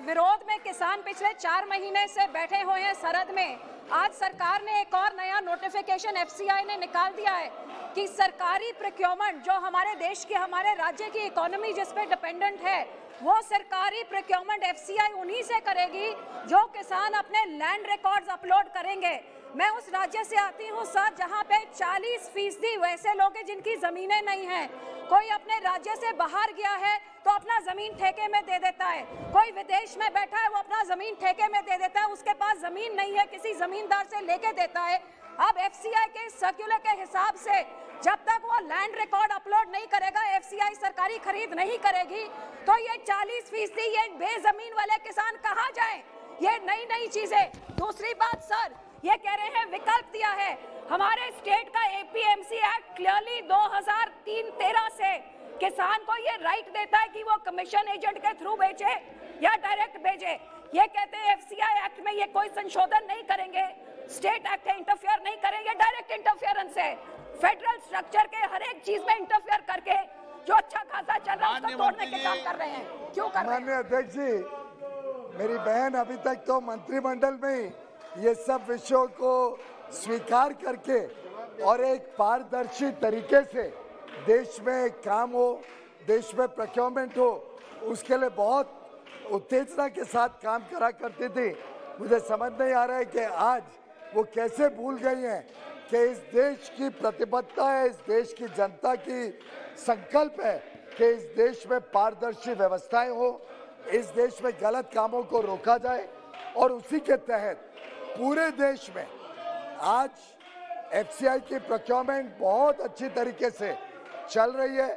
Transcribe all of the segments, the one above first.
विरोध में किसान पिछले चार महीने से बैठे हुए हैं सरहद में। आज सरकार ने एक और नया नोटिफिकेशन एफसीआई ने निकाल दिया है कि सरकारी प्रक्योमेंट जो हमारे देश की, हमारे राज्य की इकोनॉमी जिस पे डिपेंडेंट है, वो सरकारी प्रोक्योरमेंट एफसीआई उन्हीं से करेगी जो किसान अपने लैंड रिकॉर्ड्स अपलोड करेंगे। मैं उस राज्य से आती हूँ सर, जहाँ पे 40 फ़ीसदी वैसे लोग हैं जिनकी जमीनें नहीं हैं। कोई अपने राज्य से बाहर गया है तो अपना ज़मीन ठेके में दे देता है। कोई विदेश में बैठा है, वो अपना ज़मीन ठेके में दे देता है। उसके पास ज़मीन नहीं है, किसी जमींदार से लेके देता है। अब एफसीआई के सर्कुलर के हिसाब से, जब तक वो लैंड रिकॉर्ड अपलोड नहीं करेगा एफसीआई सरकारी खरीद नहीं करेगी तो ये 40 फ़ीसदी, ये बेजमीन वाले किसान कहाँ जाए? ये नई नई चीज़ें। दूसरी बात, सर ये कह रहे हैं विकल्प दिया है। हमारे स्टेट का एपीएमसी एक्ट क्लियरली 2003-13 से किसान को ये राइट देता है कि वो कमीशन एजेंट के थ्रू बेचे या डायरेक्ट भेजे ये कहते हैं एफसीआई एक्ट में ये कोई संशोधन नहीं करेंगे। स्टेट एक्ट है इंटरफेयर नहीं करेंगे डायरेक्ट इंटरफेरेंस है। फेडरल स्ट्रक्चर के हर एक चीज़ में इंटरफेयर करके जो अच्छा खासा चल रहा है उसको तोड़ने के काम कर रहे हैं। क्यों कर रहे हैं? अध्यक्ष जी मेरी बहन अभी तक तो मंत्रिमंडल में ये सब विषयों को स्वीकार करके और एक पारदर्शी तरीके से देश में काम हो, देश में प्रक्योरमेंट हो, उसके लिए बहुत उत्तेजना के साथ काम करा करती थी। मुझे समझ नहीं आ रहा है कि आज वो कैसे भूल गई हैं कि इस देश की प्रतिबद्धता है, इस देश की जनता की संकल्प है कि इस देश में पारदर्शी व्यवस्थाएँ हो, इस देश में गलत कामों को रोका जाए और उसी के तहत पूरे देश में। आज एफसीआई की प्रोक्योरमेंट बहुत अच्छी तरीके से चल रही है।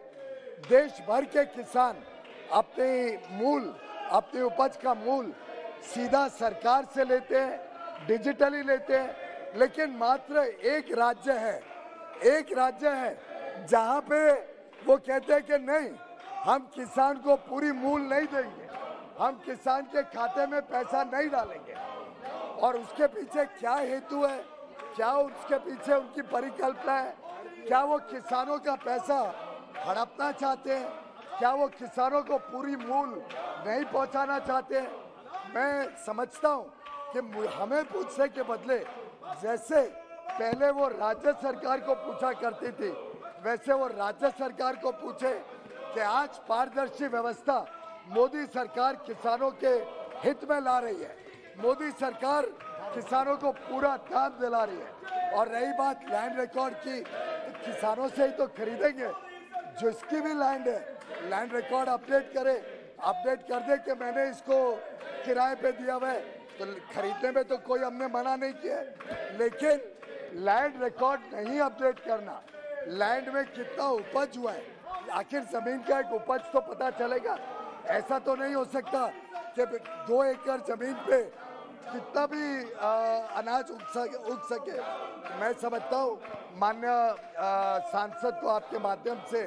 देश भर के किसान अपनी मूल, अपनी उपज का मूल सीधा सरकार से लेते हैं डिजिटली लेते हैं। लेकिन मात्र एक राज्य है, एक राज्य है जहाँ पे वो कहते हैं कि नहीं, हम किसान को पूरी मूल नहीं देंगे। हम किसान के खाते में पैसा नहीं डालेंगे। और उसके पीछे क्या हेतु है? क्या उसके पीछे उनकी परिकल्पना है? क्या वो किसानों का पैसा हड़पना चाहते हैं? क्या वो किसानों को पूरी मूल नहीं पहुंचाना चाहते मैं समझता हूँ कि हमें पूछने के बदले जैसे पहले वो राज्य सरकार को पूछा करती थी, वैसे वो राज्य सरकार को पूछे कि आज पारदर्शी व्यवस्था मोदी सरकार किसानों के हित में ला रही है। मोदी सरकार किसानों को पूरा दाम दिला रही है। और रही बात लैंड रिकॉर्ड की तो किसानों से ही तो खरीदेंगे। जिसकी भी लैंड है लैंड रिकॉर्ड अपडेट करे। अपडेट कर दे कि मैंने इसको किराए पे दिया हुआ है। तो खरीदने में तो कोई हमने मना नहीं किया। लेकिन लैंड रिकॉर्ड नहीं अपडेट करना। लैंड में कितना उपज हुआ है। आखिर ज़मीन का एक उपज तो पता चलेगा। ऐसा तो नहीं हो सकता कि दो एकड़ ज़मीन पे कितना भी आ, अनाज उग सके उग सके। मैं समझता हूँ मान्य सांसद को आपके माध्यम से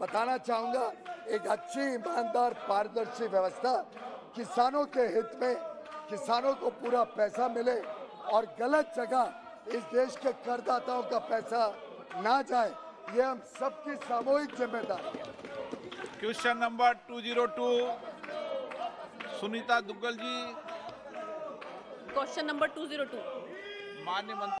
बताना चाहूँगा एक अच्छी ईमानदार पारदर्शी व्यवस्था किसानों के हित में किसानों को पूरा पैसा मिले और गलत जगह इस देश के करदाताओं का पैसा ना जाए ये हम सबकी सामूहिक ज़िम्मेदारी है। Question number 202 Sunita Duggal ji question number 202 मान्य मंत्री